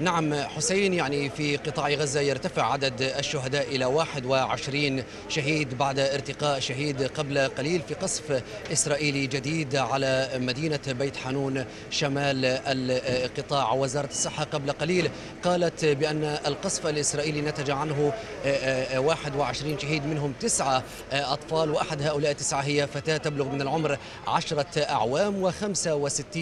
نعم حسين يعني في قطاع غزة يرتفع عدد الشهداء إلى 21 شهيد بعد ارتقاء شهيد قبل قليل في قصف إسرائيلي جديد على مدينة بيت حانون شمال القطاع. وزارة الصحة قبل قليل قالت بأن القصف الإسرائيلي نتج عنه 21 شهيد منهم تسعة أطفال وأحد هؤلاء التسعة هي فتاة تبلغ من العمر عشرة أعوام و65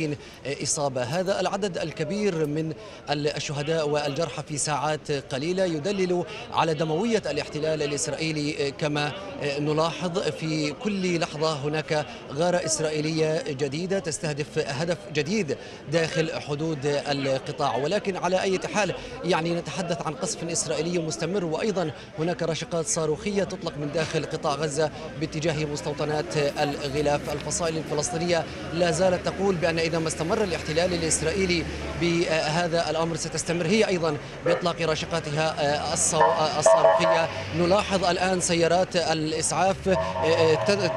إصابة. هذا العدد الكبير من الشهداء والجرحى في ساعات قليلة يدلل على دموية الاحتلال الإسرائيلي. كما نلاحظ في كل لحظة هناك غارة إسرائيلية جديدة تستهدف هدف جديد داخل حدود القطاع. ولكن على أي حال يعني نتحدث عن قصف إسرائيلي مستمر. وأيضا هناك رشقات صاروخية تطلق من داخل قطاع غزة باتجاه مستوطنات الغلاف. الفصائل الفلسطينية لا زالت تقول بأن إذا ما استمر الاحتلال الإسرائيلي بهذا الأمر ستستمر هي أيضا بإطلاق راشقاتها الصاروخية. نلاحظ الآن سيارات الإسعاف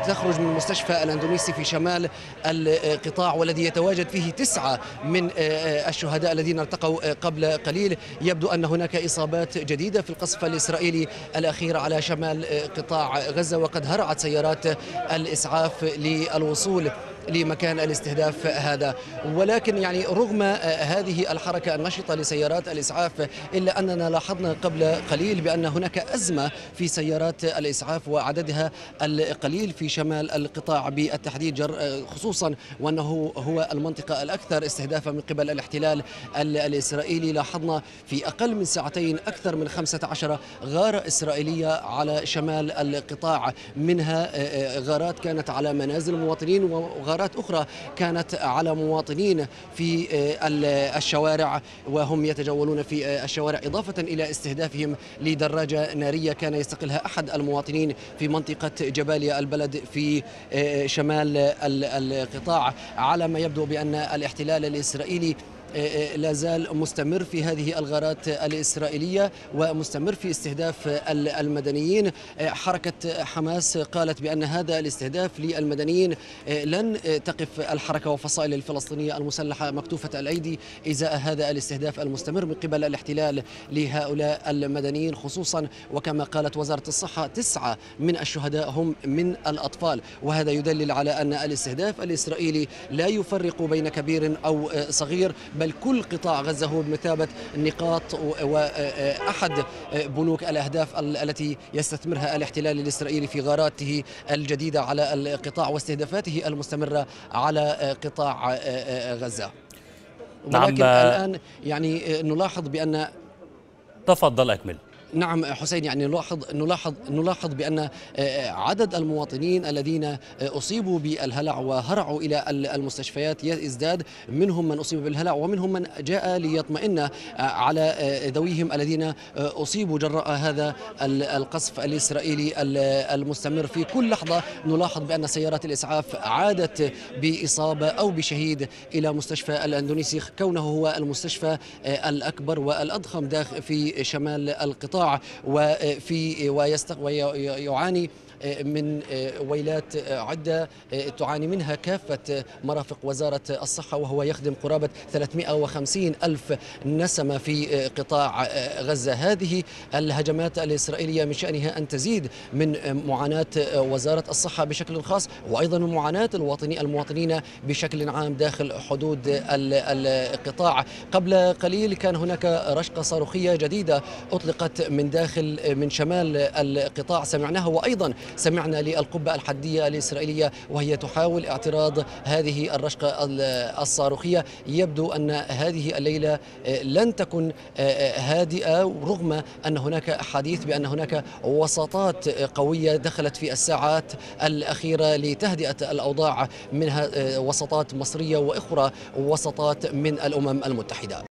تخرج من مستشفى الأندونيسي في شمال القطاع والذي يتواجد فيه تسعة من الشهداء الذين ارتقوا قبل قليل. يبدو أن هناك إصابات جديدة في القصف الإسرائيلي الأخير على شمال قطاع غزة وقد هرعت سيارات الإسعاف للوصول. لمكان الاستهداف هذا. ولكن يعني رغم هذه الحركة النشطة لسيارات الإسعاف إلا أننا لاحظنا قبل قليل بأن هناك أزمة في سيارات الإسعاف وعددها القليل في شمال القطاع بالتحديد خصوصا وأنه هو المنطقة الأكثر استهدافا من قبل الاحتلال الإسرائيلي. لاحظنا في أقل من ساعتين أكثر من 15 غارة إسرائيلية على شمال القطاع. منها غارات كانت على منازل المواطنين وغارات أخرى كانت على مواطنين في الشوارع وهم يتجولون في الشوارع إضافة إلى استهدافهم لدراجة نارية كان يستقلها أحد المواطنين في منطقة جباليا البلد في شمال القطاع. على ما يبدو بأن الاحتلال الإسرائيلي لا زال مستمر في هذه الغارات الإسرائيلية ومستمر في استهداف المدنيين. حركة حماس قالت بأن هذا الاستهداف للمدنيين لن تقف الحركة وفصائل الفلسطينية المسلحة مكتوفة الأيدي إزاء هذا الاستهداف المستمر من قبل الاحتلال لهؤلاء المدنيين خصوصا وكما قالت وزارة الصحة تسعة من الشهداء هم من الأطفال. وهذا يدلل على أن الاستهداف الإسرائيلي لا يفرق بين كبير أو صغير بل كل قطاع غزة. هو بمثابة نقاط وأحد بنوك الأهداف التي يستثمرها الاحتلال الإسرائيلي في غاراته الجديدة على القطاع واستهدافاته المستمرة على قطاع غزة. ولكن نعم الآن يعني نلاحظ بأن تفضل أكمل. نعم حسين يعني نلاحظ نلاحظ نلاحظ بأن عدد المواطنين الذين أصيبوا بالهلع وهرعوا إلى المستشفيات يزداد. منهم من أصيب بالهلع ومنهم من جاء ليطمئن على ذويهم الذين أصيبوا جراء هذا القصف الإسرائيلي المستمر. في كل لحظة نلاحظ بأن سيارات الإسعاف عادت بإصابة أو بشهيد إلى مستشفى الأندونيسي كونه هو المستشفى الأكبر والأضخم داخل في شمال القطاع. وفي ويعاني من ويلات عدة تعاني منها كافة مرافق وزارة الصحة وهو يخدم قرابة 350 ألف نسمة في قطاع غزة. هذه الهجمات الإسرائيلية من شأنها أن تزيد من معاناة وزارة الصحة بشكل خاص وأيضا من معاناة المواطنين المواطنين بشكل عام داخل حدود القطاع. قبل قليل كان هناك رشقة صاروخية جديدة أطلقت من داخل من شمال القطاع. سمعناها وأيضا سمعنا للقبة الحدية الإسرائيلية وهي تحاول اعتراض هذه الرشقة الصاروخية. يبدو أن هذه الليلة لن تكن هادئة رغم أن هناك حديث بأن هناك وساطات قوية دخلت في الساعات الأخيرة لتهدئة الأوضاع منها وساطات مصرية وأخرى وساطات من الأمم المتحدة.